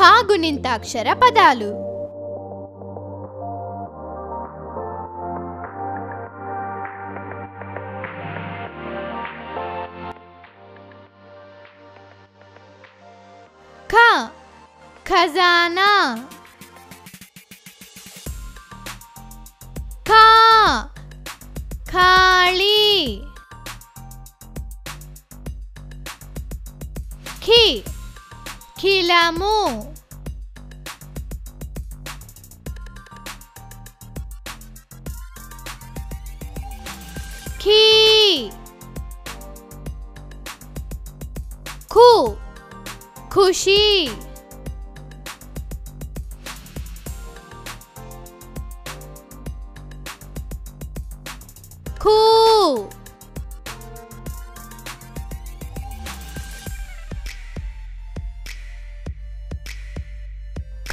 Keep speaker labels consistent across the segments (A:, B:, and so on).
A: ಕಾಗು ನಿಂತಾಕ್ಷರ ಪದಾಲು. ಖ ಖಜಾನಾ. ಖಾಳಿ. ಖಿ खिलामो खी खू खुशी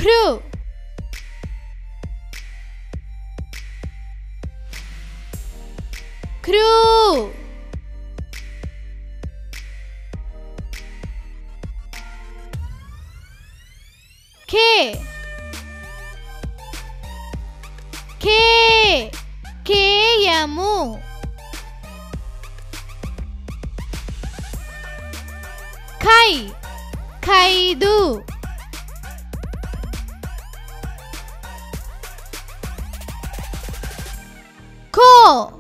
A: క్రు క్రూ. కే. కే. కేయము ఖై. ఖైదు. Cool!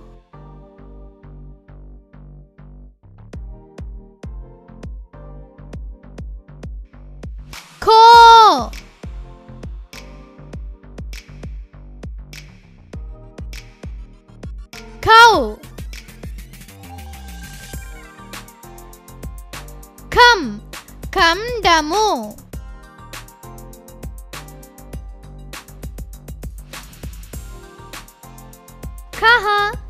A: Cool! Cow! Come! Come, Damu! 哈哈。